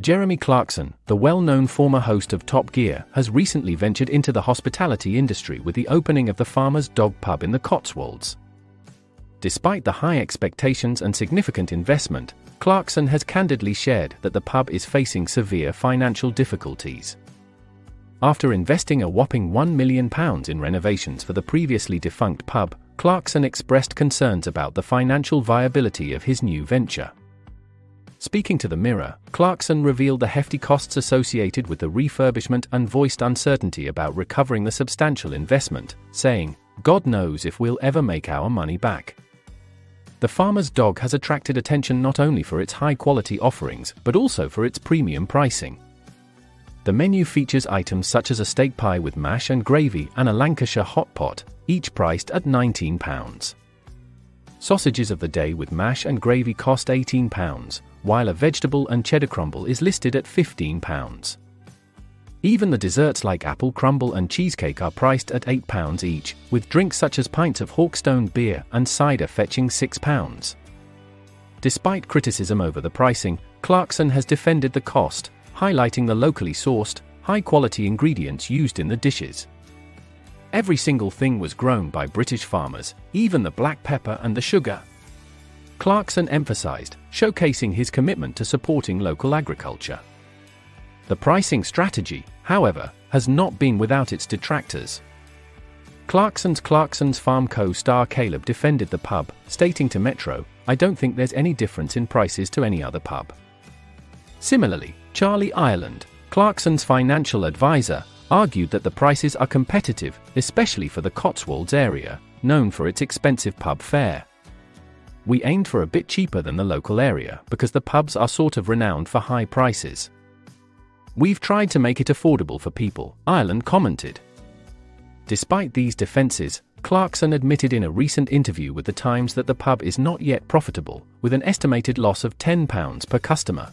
Jeremy Clarkson, the well known former host of Top Gear, has recently ventured into the hospitality industry with the opening of the Farmer's Dog Pub in the Cotswolds. Despite the high expectations and significant investment, Clarkson has candidly shared that the pub is facing severe financial difficulties. After investing a whopping £1 million in renovations for the previously defunct pub, Clarkson expressed concerns about the financial viability of his new venture. Speaking to the Mirror, Clarkson revealed the hefty costs associated with the refurbishment and voiced uncertainty about recovering the substantial investment, saying, God knows if we'll ever make our money back. The farmer's dog has attracted attention not only for its high quality offerings, but also for its premium pricing. The menu features items such as a steak pie with mash and gravy and a Lancashire hot pot, each priced at £19. Sausages of the day with mash and gravy cost £18, while a vegetable and cheddar crumble is listed at £15. Even the desserts like apple crumble and cheesecake are priced at £8 each, with drinks such as pints of Hawkstone beer and cider fetching £6. Despite criticism over the pricing, Clarkson has defended the cost, highlighting the locally sourced, high quality ingredients used in the dishes. Every single thing was grown by British farmers, even the black pepper and the sugar. Clarkson emphasized, showcasing his commitment to supporting local agriculture. The pricing strategy, however, has not been without its detractors. Clarkson's Clarkson's Farm co star Caleb defended the pub, stating to Metro, I don't think there's any difference in prices to any other pub. Similarly, Charlie Ireland, Clarkson's financial advisor, argued that the prices are competitive, especially for the Cotswolds area, known for its expensive pub fare we aimed for a bit cheaper than the local area because the pubs are sort of renowned for high prices. We've tried to make it affordable for people, Ireland commented. Despite these defences, Clarkson admitted in a recent interview with The Times that the pub is not yet profitable, with an estimated loss of £10 per customer.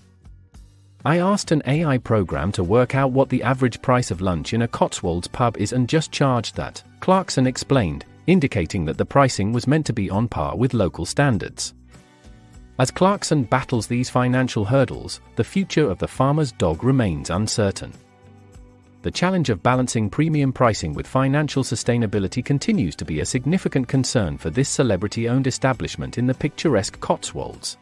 I asked an AI program to work out what the average price of lunch in a Cotswolds pub is and just charged that, Clarkson explained, indicating that the pricing was meant to be on par with local standards. As Clarkson battles these financial hurdles, the future of the farmer's dog remains uncertain. The challenge of balancing premium pricing with financial sustainability continues to be a significant concern for this celebrity owned establishment in the picturesque Cotswolds.